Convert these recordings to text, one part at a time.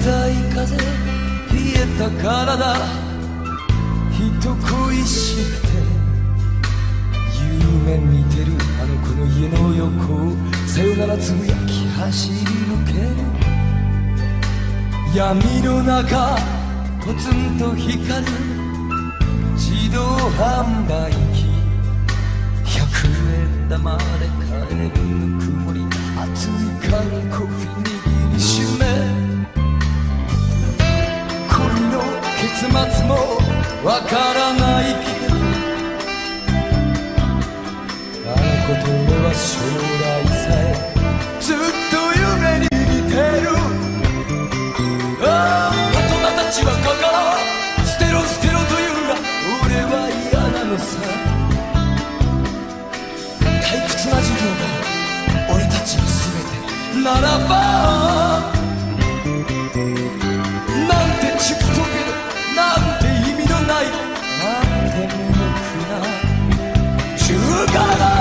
冷たい風冷えた体人恋しくて夢見てるあの子の家の横をさよならつぶやき走り抜ける闇の中ポツンと光る自動販売機。100円玉で買えるぬくもり。熱い缶コーヒー握りしめ。結末もわからないけどあの子とは将来さえずっと夢に見てる。ああ大人たちはここ捨てろ捨てろというが俺は嫌なのさ。退屈な授業が俺たちの全て。ならばなんて意味のない。なんて無力な中華が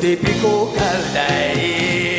de pico caldae.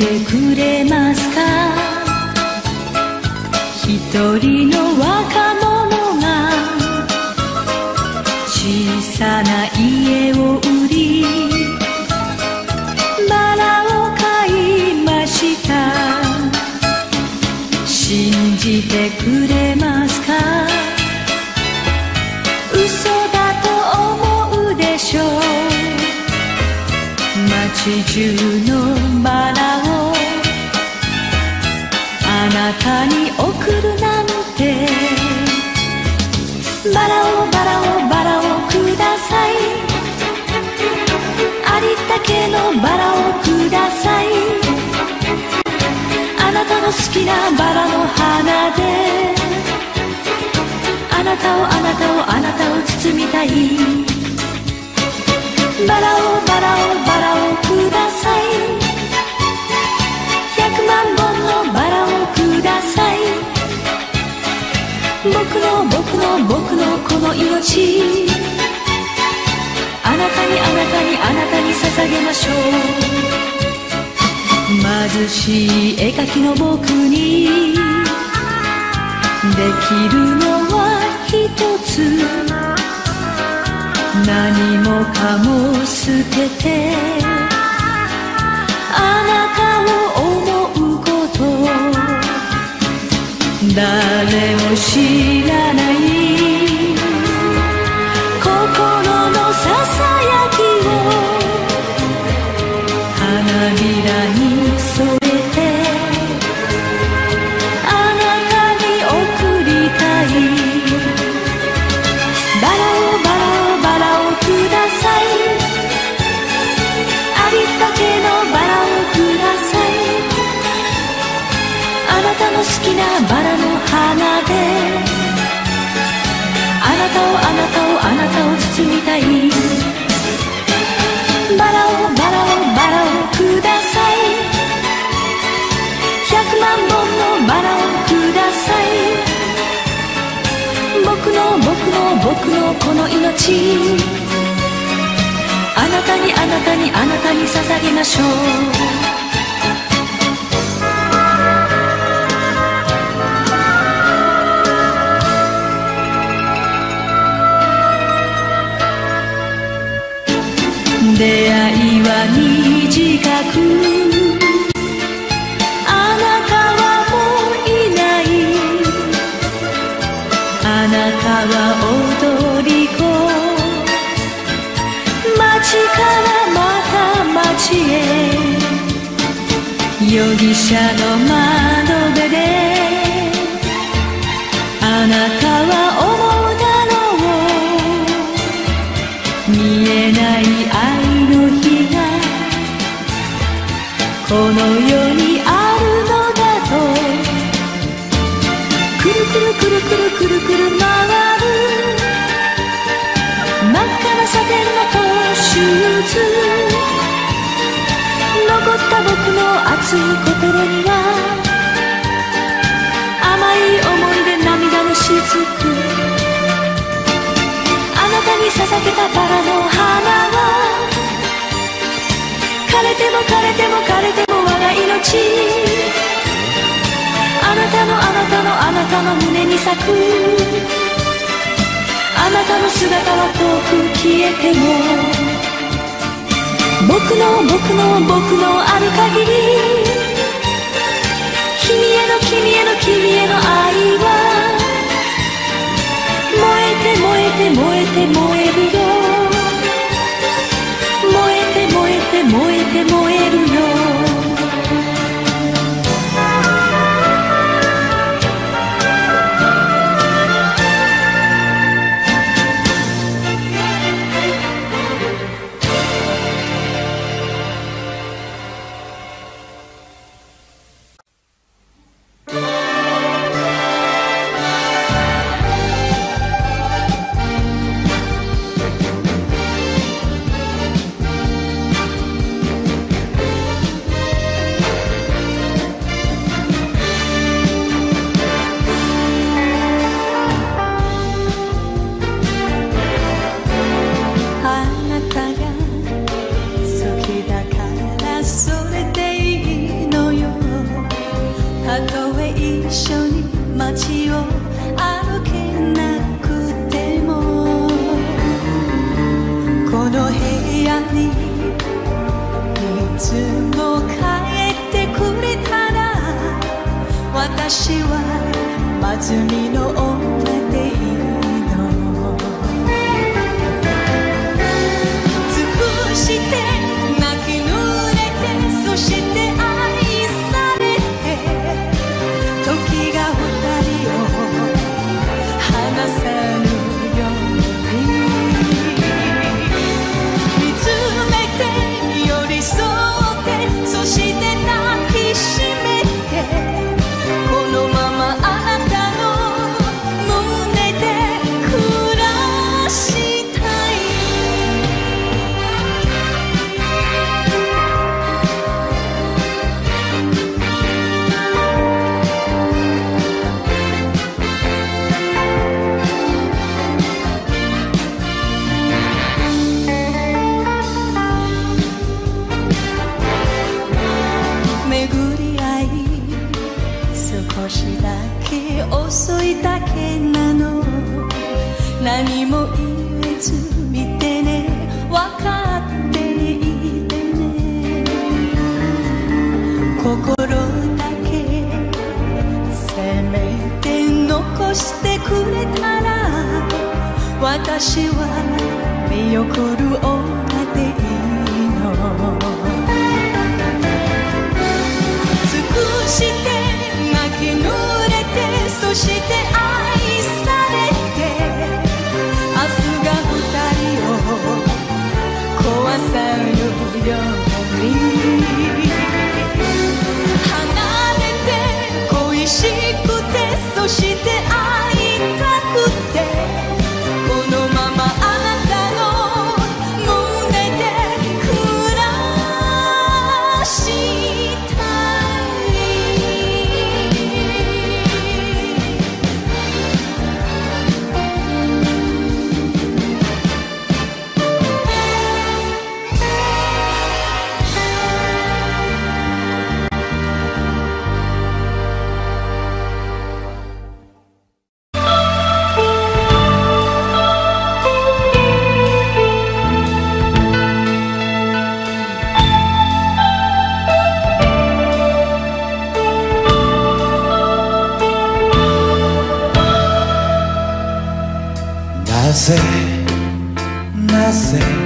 てくれます。なバラの花であなたをあなたをあなたを包みたい。バラをバラをバラをください。100万本のバラをください。僕の僕の僕のこの命。あなたにあなたにあなたに捧げましょう。出会いは短くあなたはもういないあなたは踊り子街からまた街へ容疑者の窓辺であなたは思うだろう見えないこの世にあるのだとくるくるくるくるくるくる回る真っ赤なサテンのトーシューズ残った僕の熱い心には甘い思い出涙のしずくあなたに捧げたバラの花は枯れても枯れても枯れても我が命。あなたのあなたのあなたの胸に咲く。あなたの姿は遠く消えても。僕の僕の僕のある限り。君への君への君への愛は燃えて燃えて燃えて燃えるよ。燃えて燃えるよ。なぜ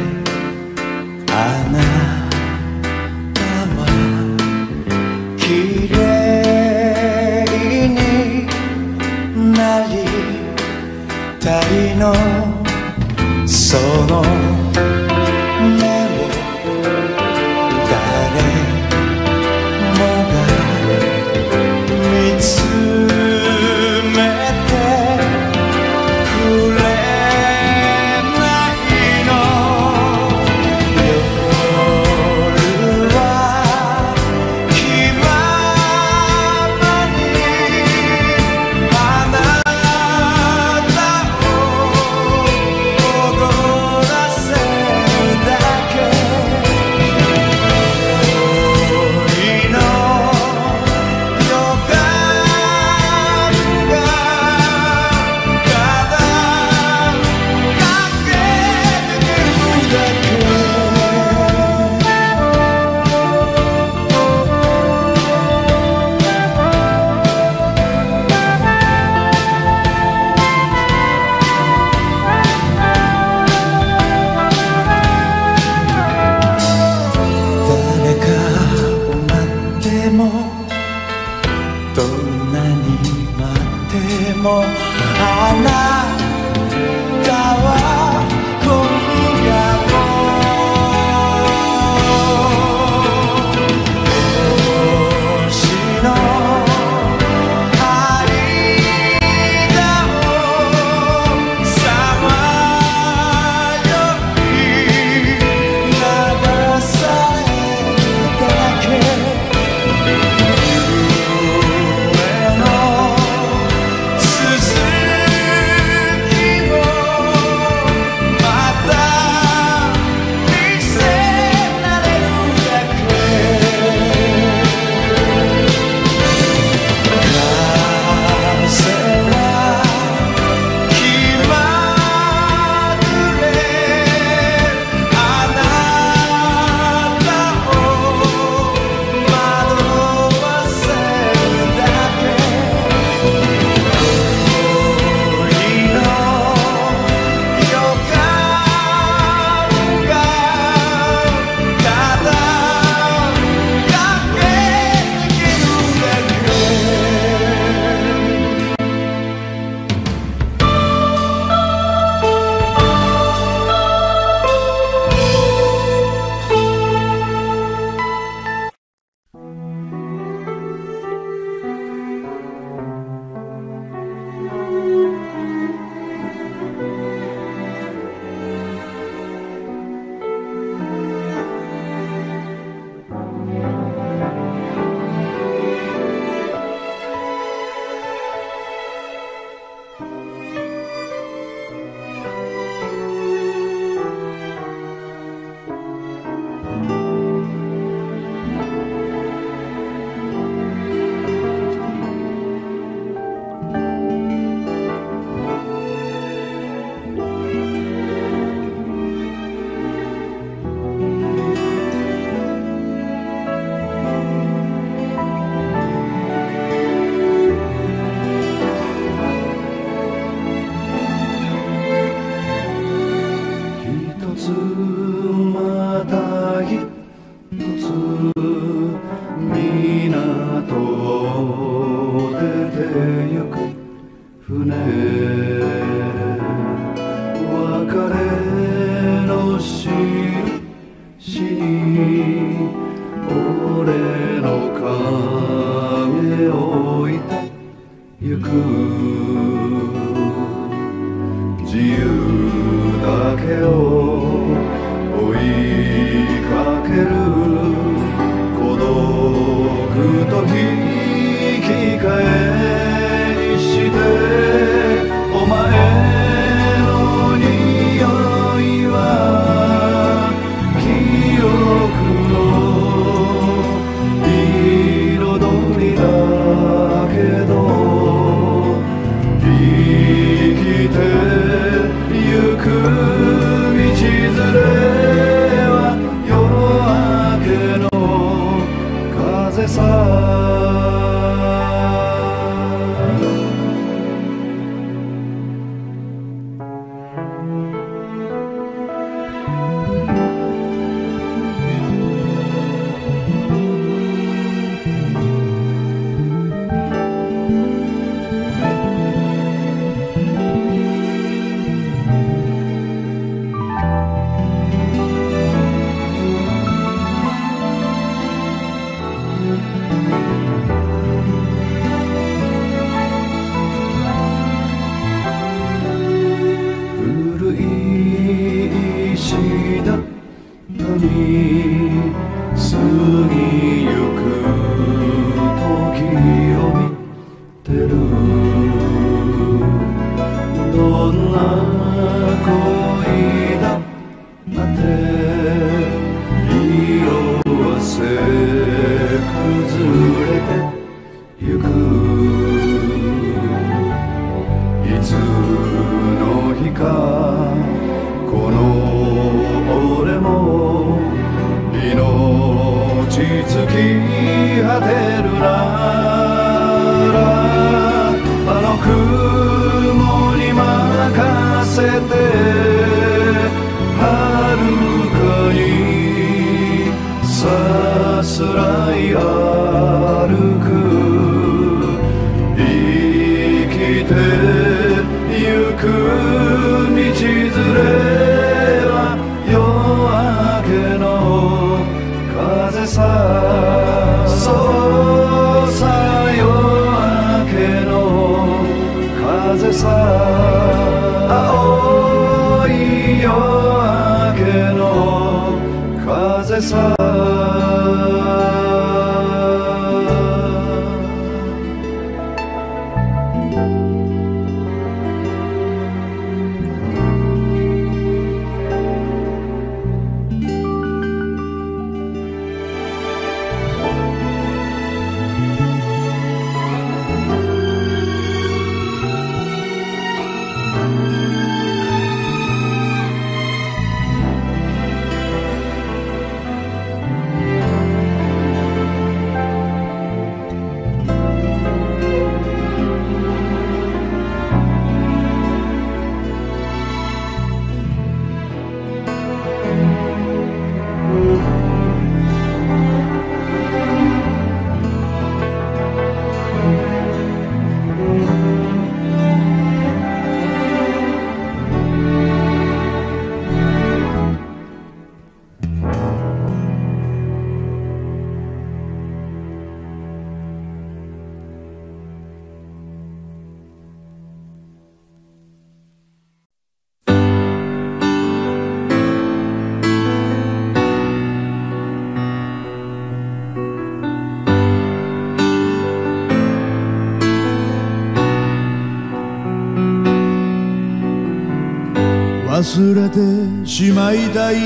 てしまいたい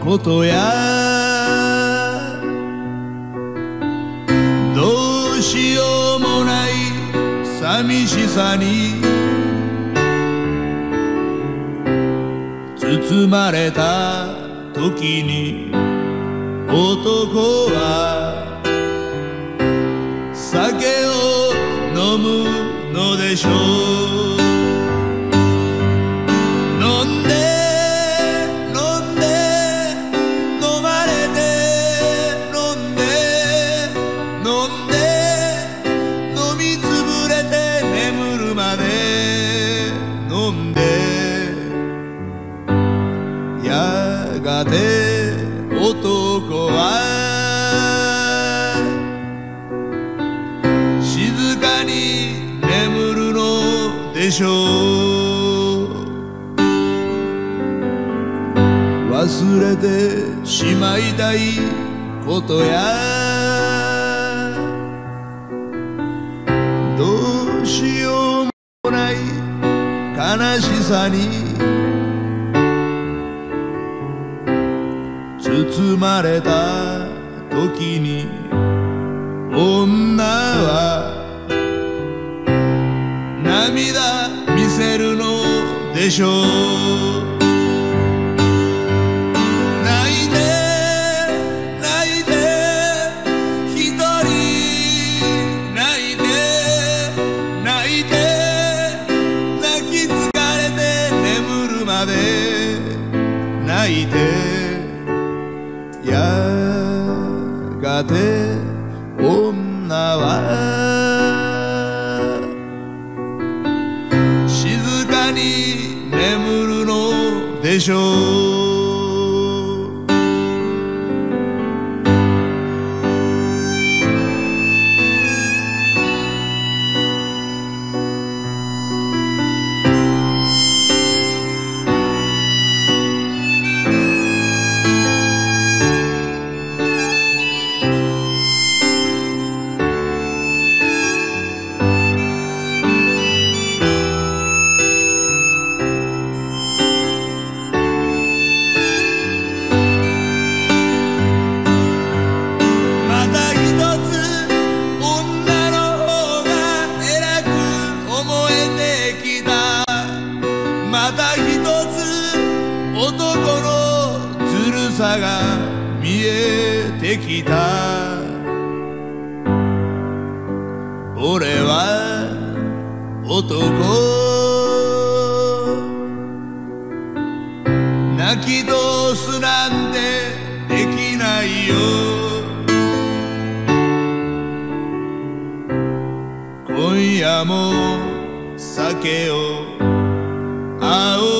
ことや。どうしようもない寂しさに。包まれた時に。男は酒を飲むのでしょう。ょう。忘れてしまいたいことや。どうしようもない悲しさに。包まれた時に。show. hoy amo saqueo. Ahora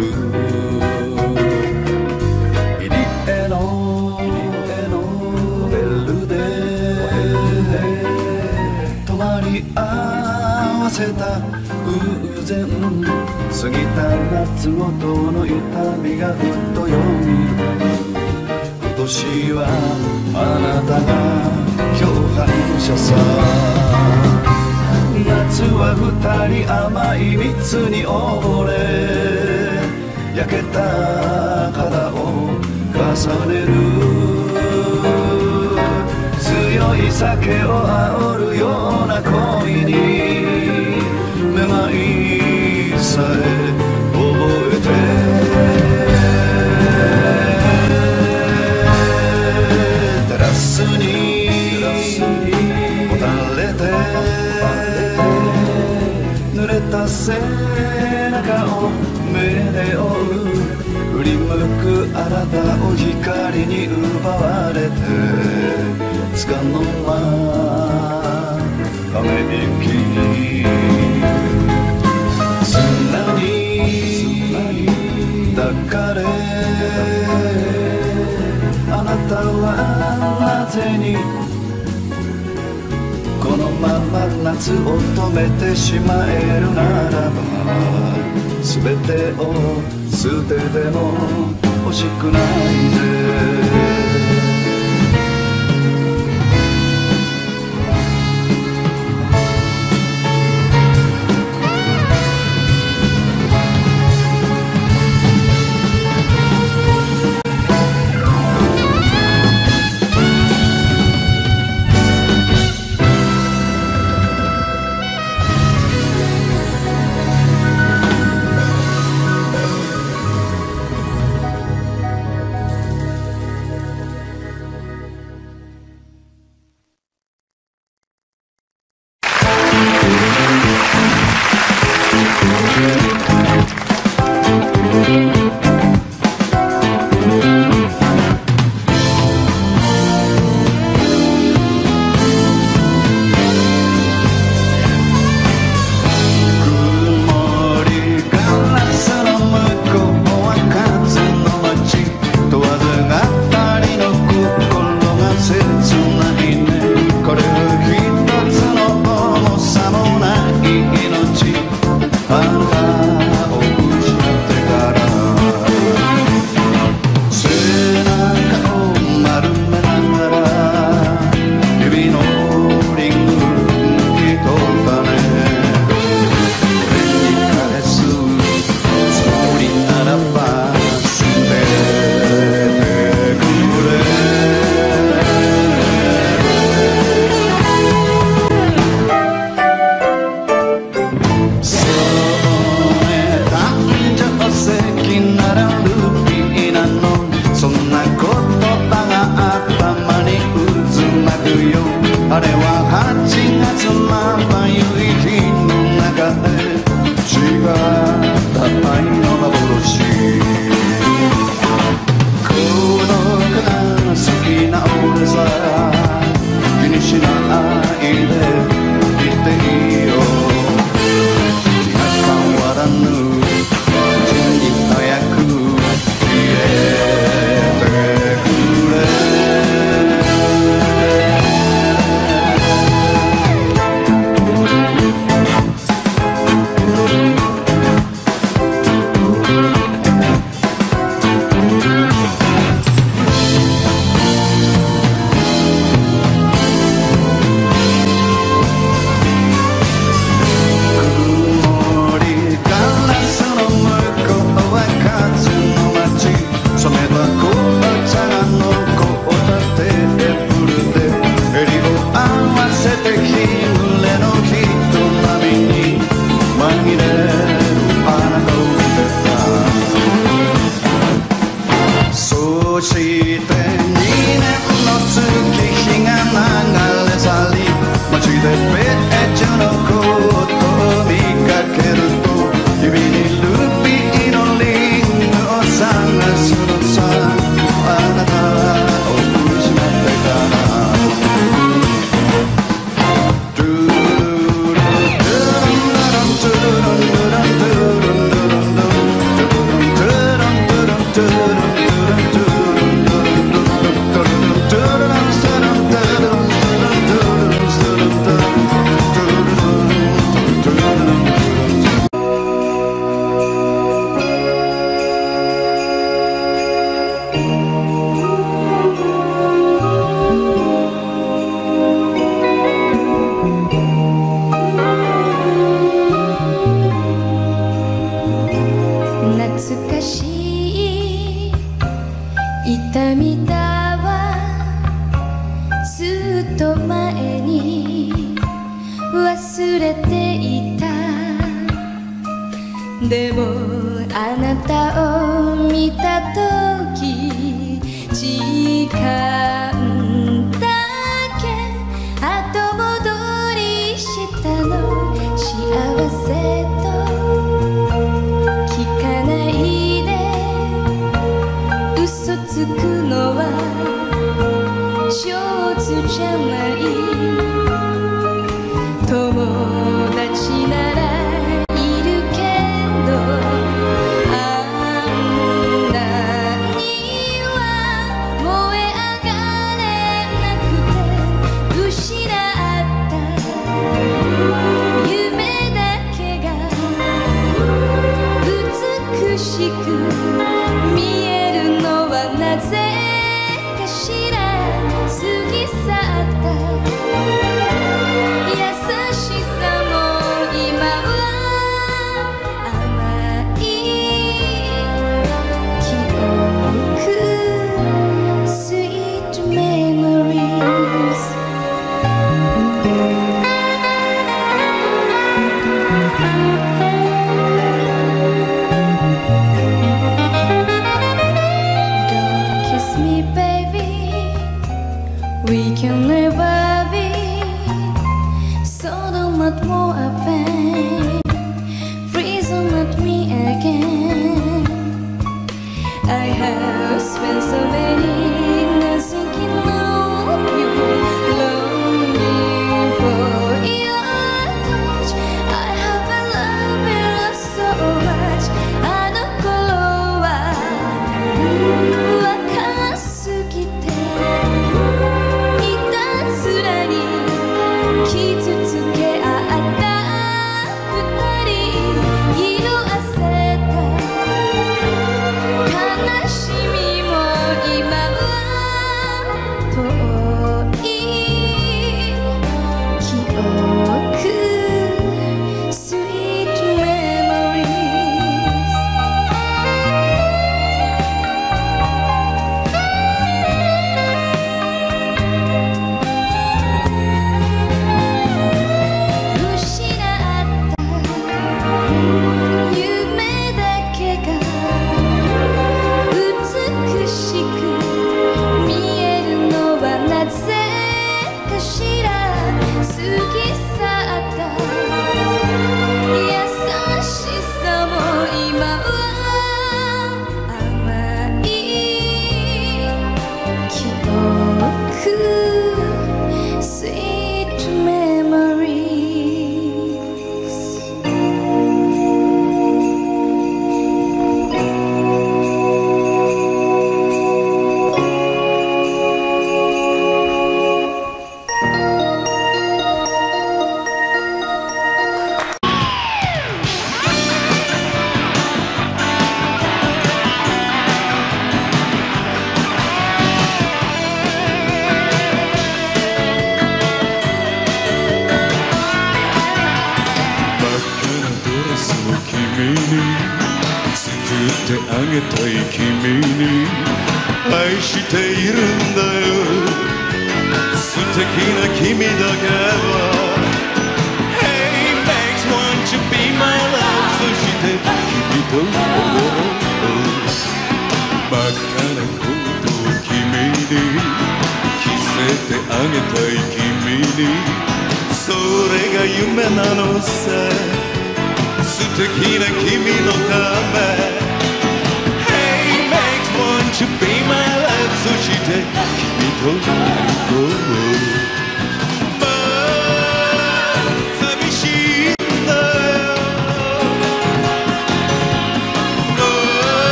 る入り江のベルで止まり合わせた偶然過ぎた夏ごとの痛みがふっとよみる今年はあなたが共犯者さ。夏は二人甘い蜜に溺れ焼けた肌を重ねる強い酒を煽るような恋にめまいさえ覚えて。テラスにもたれて。濡れた背中を目で追う振り向くあなたを光に奪われてつかの間ため息砂に。抱かれあなたはなぜに。このまま夏を止めてしまえるならば。全てを捨てても欲しくないぜ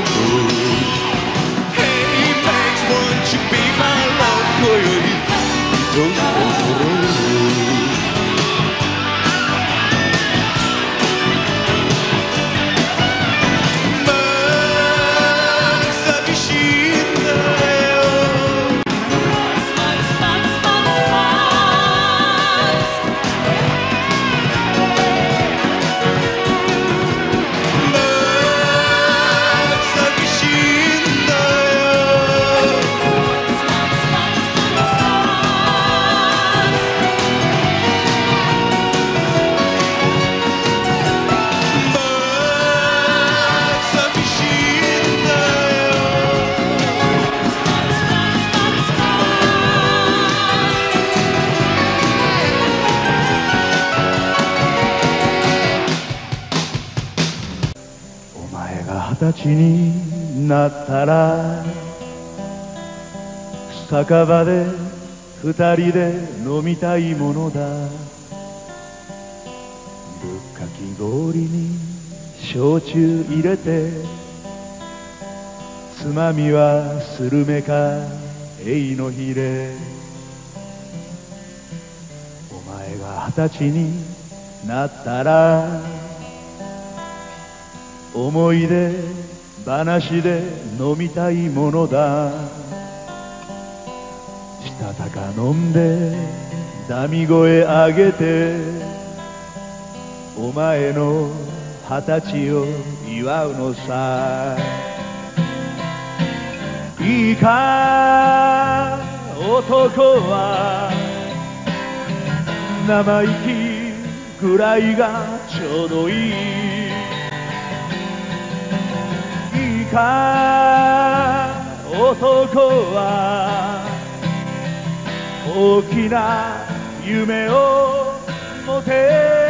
Ooh. 酒場で二人で飲みたいものだ。ぶっかき氷に焼酎入れてつまみはスルメかエイのヒレお前が二十歳になったら思い出話で飲みたいものだ。したたか飲んでダミ声あげてお前の二十歳を祝うのさ。いいか男は生意気ぐらいがちょうどいい。いいか男は大きな夢を持て。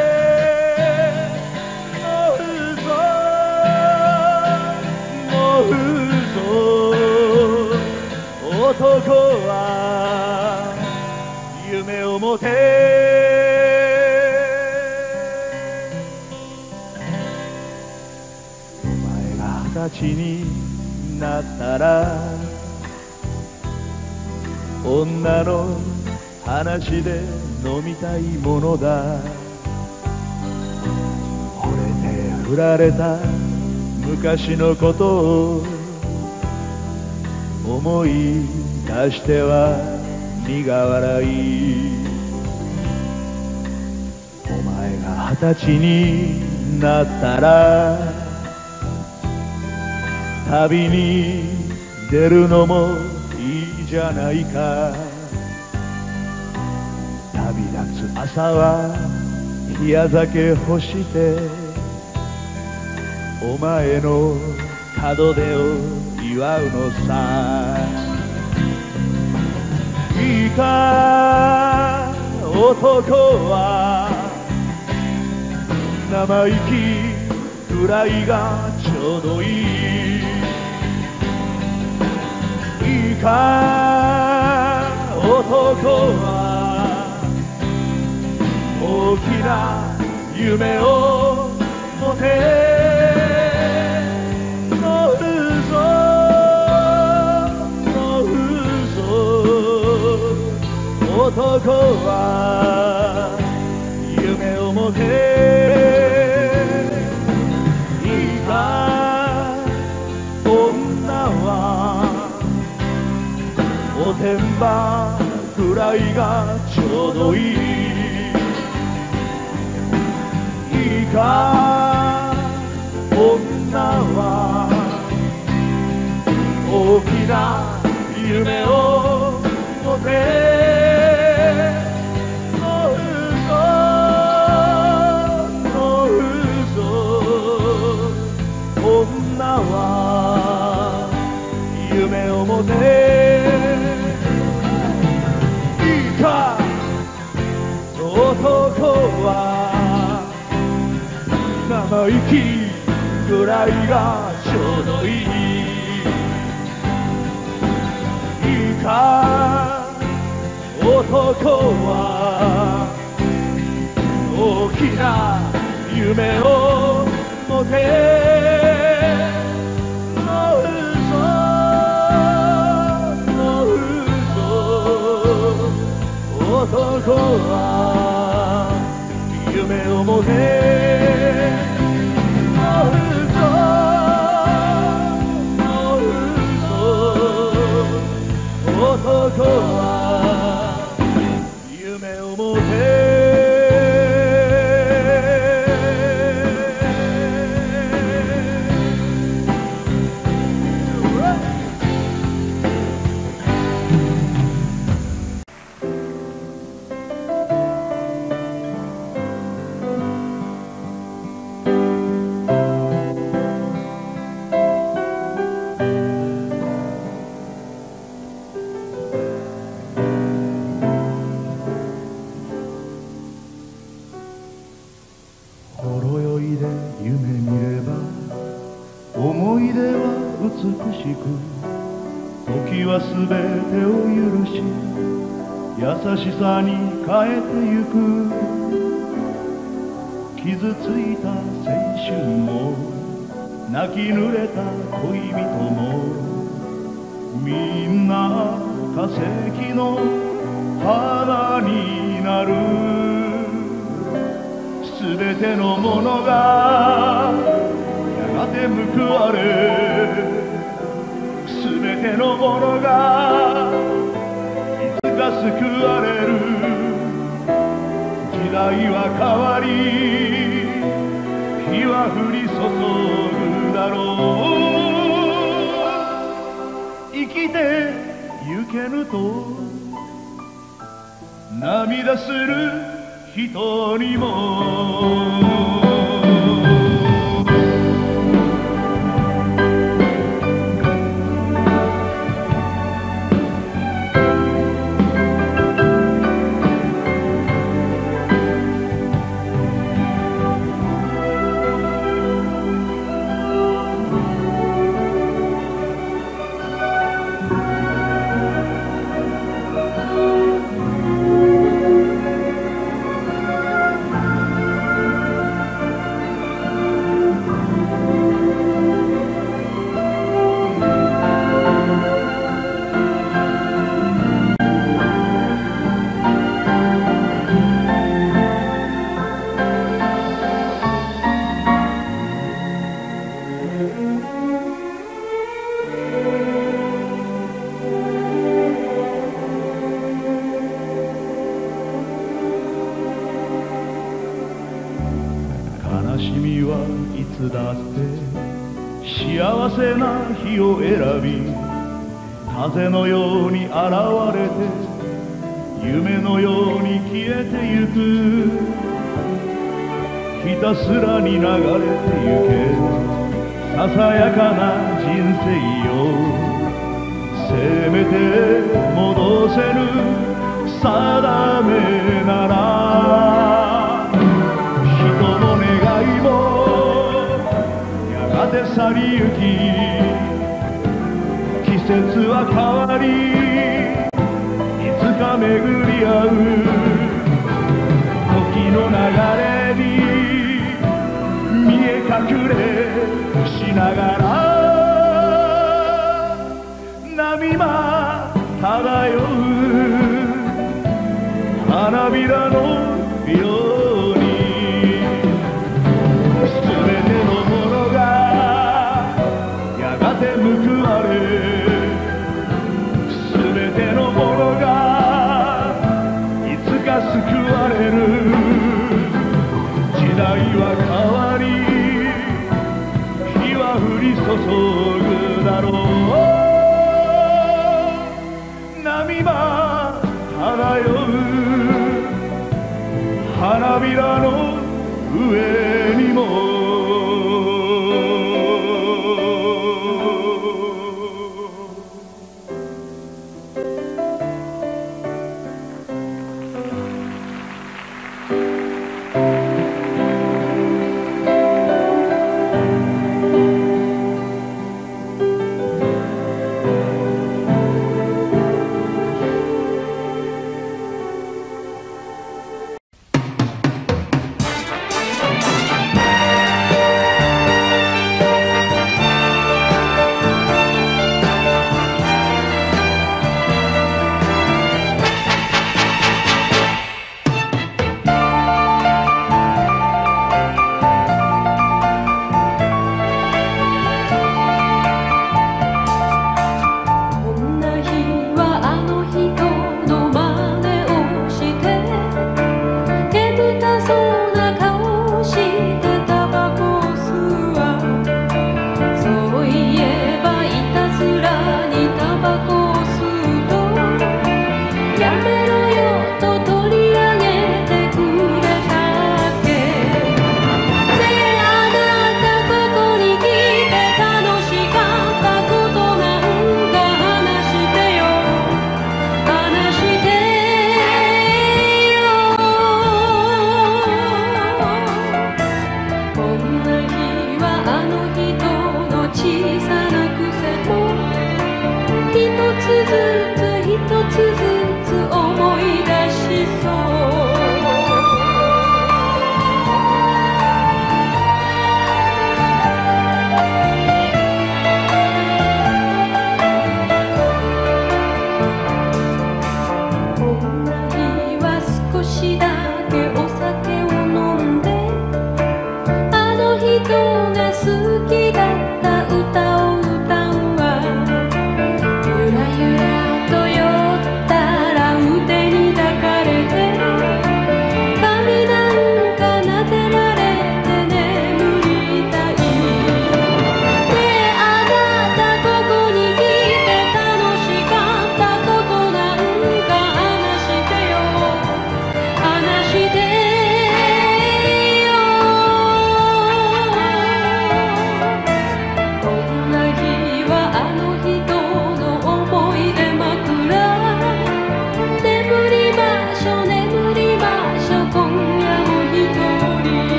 男は夢を持て。お前が二十歳になったら女の話で飲みたいものだ。惚れて振られた。昔のことを思い出しては苦笑い。お前が二十歳になったら旅に出るのもじゃないか。旅立つ朝は冷や酒干してお前の門出を祝うのさ。いいか男は生意気ぐらいがちょうどいい。か男は大きな夢を持て乗るぞ乗るぞ男は夢を持て。おてんばくらいがちょうどいいいいか女は大きな夢を持て乗るぞ乗るぞ女は夢を持て。は生意気ぐらいがちょうどいいいいか男は大きな夢を持て。男は夢しく時はすべてを許し優しさに変えてゆく。傷ついた青春も泣き濡れた恋人もみんな化石の花になる。すべてのものがやがて報われすべてのものがいつか救われる。時代は変わり日は降り注ぐだろう。生きてゆけぬと涙する人にも。隠れしながら花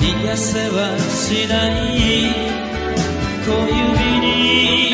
癒や癒せはしない。小指に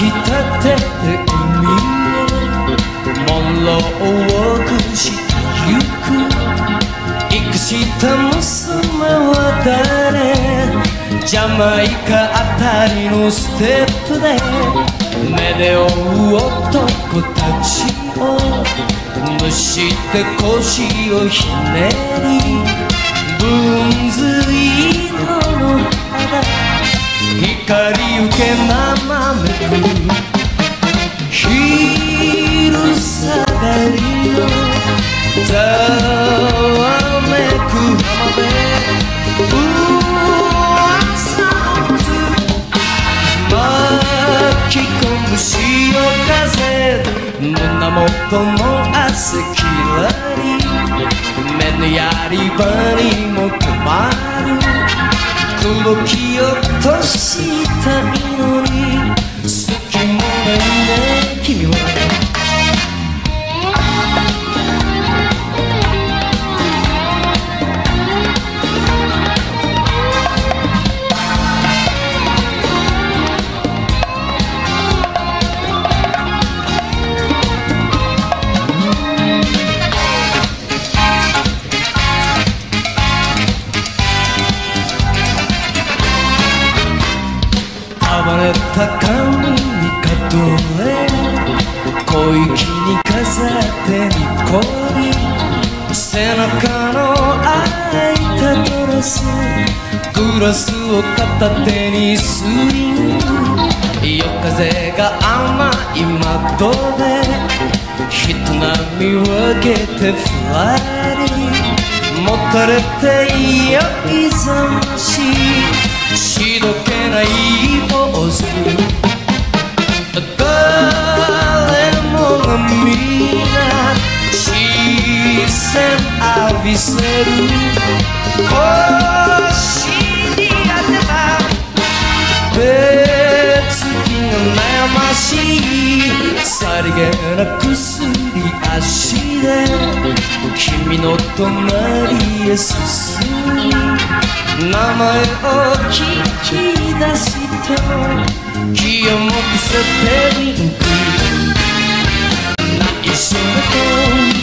きたてで海をモンローをくしてゆく生した娘は誰ジャマイカあたりのステップで目で追う男たちをむして腰をひねり分髄の肌。光受け生めく昼下がりのざわめく浜辺噂巻き込む潮風胸元の汗きらり目のやり場に。も止まる黒きをとしたいのラスを片手にスイング夜風が甘い窓で人波を上げてふわりもたれて酔いざまししどけない坊主。誰もが皆視線浴びせる腰別気が悩ましいさりげなくすり足で君の隣へ進み名前を聞き出しても気をもくせてリンク内緒で